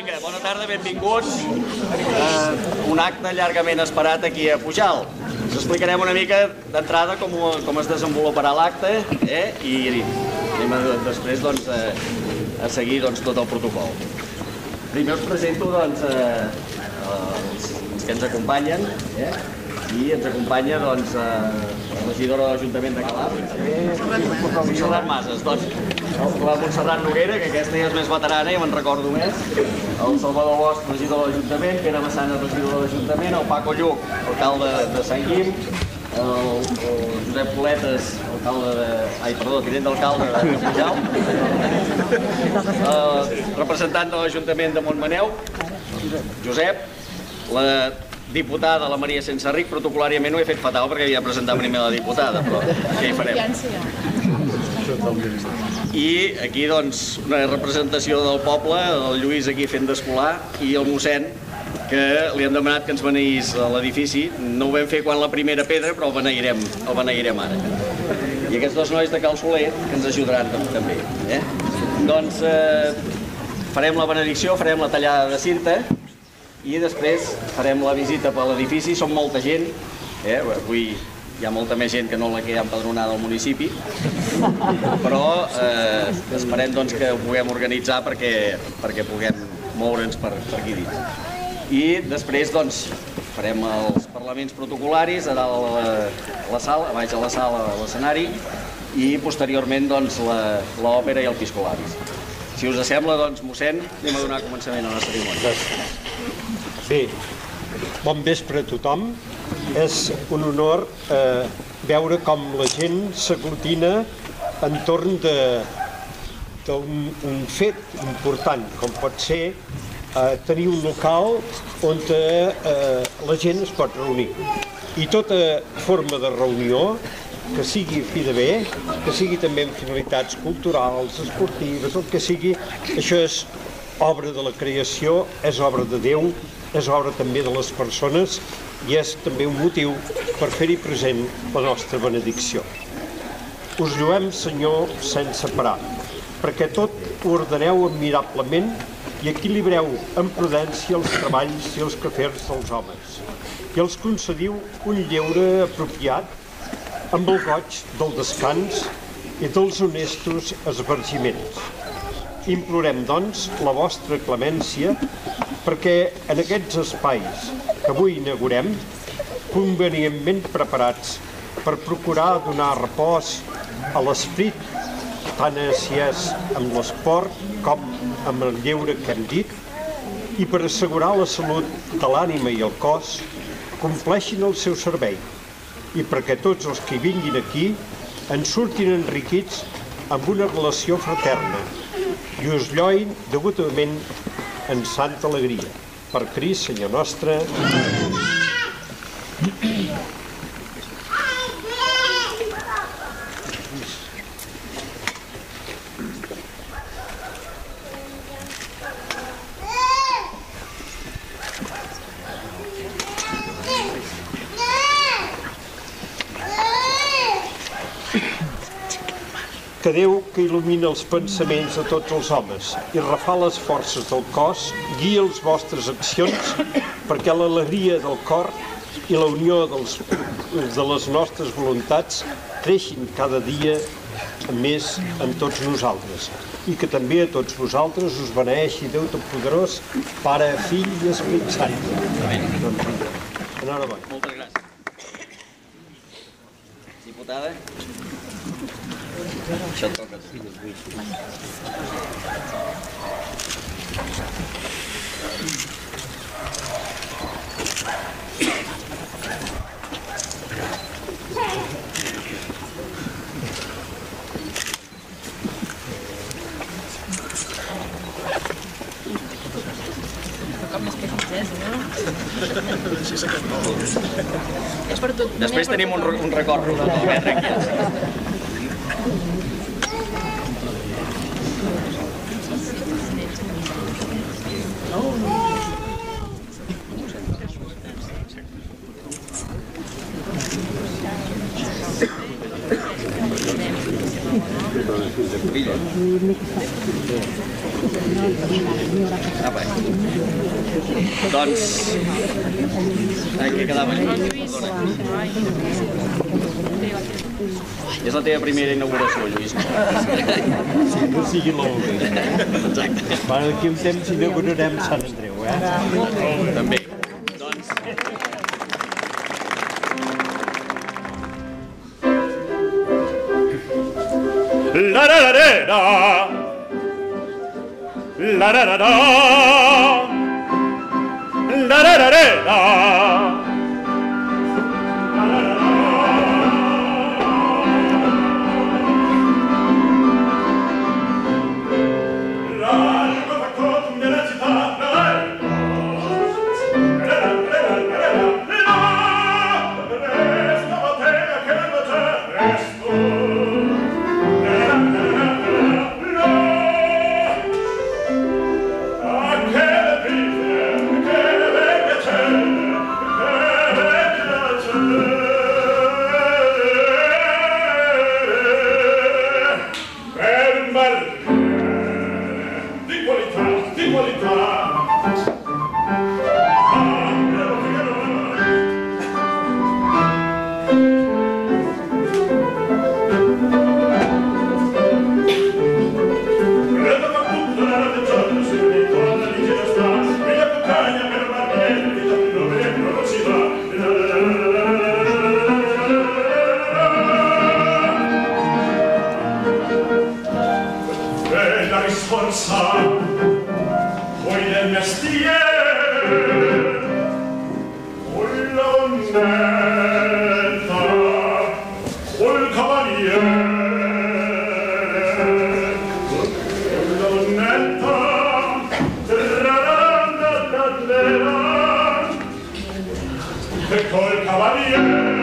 Vinga, bona tarda, benvinguts. Uh, un acte llargament esperat aquí a Pujal. Us explicarem una mica d'entrada com, com es desenvoluparà l'acte eh? i anem a, després doncs, a, a seguir doncs, tot el protocol. Primer us presento doncs, eh, els, els que ens acompanyen eh? i ens acompanya doncs, eh, la regidora de l'Ajuntament de Calaf, Montserrat Mases, doncs, la Montserrat Noguera, que aquesta ja és més veterana, ja me'n recordo més, el Salvador Bosch, regidor de l'Ajuntament, Pere Massana, regidor de l'Ajuntament, el Paco Lluc, alcalde de Sant Guim, el, el Josep Poletes, alcalde de... Ai, perdó, tinent d'alcalde de Pujal, el representant de l'Ajuntament de Montmaneu, Josep, la diputada, la Maria Sense Ric, protocolàriament ho he fet fatal perquè havia presentat primer la diputada, però què hi farem? I aquí, doncs, una representació del poble, el Lluís aquí fent d'escolar i el mossèn, que li han demanat que ens beneís l'edifici. No ho vam fer quan la primera pedra, però el beneirem, el beneirem ara. I aquests dos nois de Cal Soler, que ens ajudaran també. Eh? Doncs eh, farem la benedicció, farem la tallada de cinta, i després farem la visita per l'edifici, som molta gent, eh? avui hi ha molta més gent que no la que hi ha empadronada al municipi, però eh, esperem doncs, que ho puguem organitzar perquè, perquè puguem moure'ns per, per aquí dins. I després doncs, farem els parlaments protocolaris a dalt a la, a la sala, a baix a la sala, a l'escenari, i posteriorment doncs, l'òpera i el piscolabis. Si us sembla, doncs, mossèn, anem a donar començament a la cerimònia. Bé, bon vespre a tothom. És un honor eh, veure com la gent s'aglutina entorn d'un un fet important, com pot ser eh, tenir un local on eh, la gent es pot reunir. I tota forma de reunió que sigui fi de bé, que sigui també amb finalitats culturals, esportives, el que sigui, això és obra de la creació, és obra de Déu, és obra també de les persones i és també un motiu per fer-hi present la nostra benedicció. Us lluem, Senyor, sense parar, perquè tot ho ordeneu admirablement i equilibreu amb prudència els treballs i els quefers dels homes i els concediu un lleure apropiat amb el goig del descans i dels honestos esvergiments. Implorem, doncs, la vostra clemència perquè en aquests espais avui inaugurem, convenientment preparats per procurar donar repòs a l'esperit, tant si és amb l'esport com amb el lleure que hem dit, i per assegurar la salut de l'ànima i el cos, compleixin el seu servei i perquè tots els que vinguin aquí en surtin enriquits amb una relació fraterna i us lloin degudament en santa alegria. Per Crist, Senyor nostre. Que Déu que il·lumina els pensaments de tots els homes i refà les forces del cos, guia les vostres accions perquè l'alegria del cor i la unió dels, de les nostres voluntats creixin cada dia més en tots nosaltres i que també a tots vosaltres us beneeixi Déu Totpoderós, Pare, Fill i Esprit Sant. Amén. Enhorabona. Moltes gràcies. Diputada. Això et toca. Com més petitets, no? És per tot. Després tenim un, un record l'Albert aquí. Apa. Doncs... Ai, què quedava? Perdona. És la teva primera inauguració, Lluís. Sí, no sigui l'últim. Exacte. Per aquí un temps inaugurarem Sant Andreu, eh? També. Doncs... La da da da. La da da da. La da da da da. della risforza poi del mestiere poi l'onnetta poi il cavaliere poi l'onnetta tra la la la la la e col cavaliere.